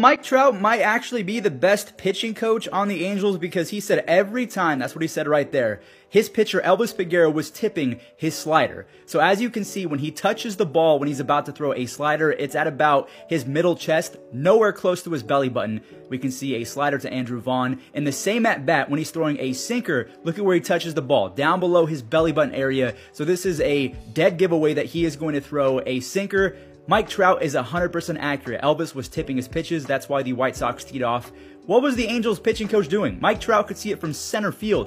Mike Trout might actually be the best pitching coach on the Angels because he said every time, that's what he said right there, his pitcher Elvis Peguero was tipping his slider. So as you can see, when he touches the ball when he's about to throw a slider, it's at about his middle chest, nowhere close to his belly button. We can see a slider to Andrew Vaughn. And the same at bat when he's throwing a sinker, look at where he touches the ball, down below his belly button area. So this is a dead giveaway that he is going to throw a sinker Mike Trout is 100% accurate. Elvis was tipping his pitches. That's why the White Sox teed off. What was the Angels pitching coach doing? Mike Trout could see it from center field.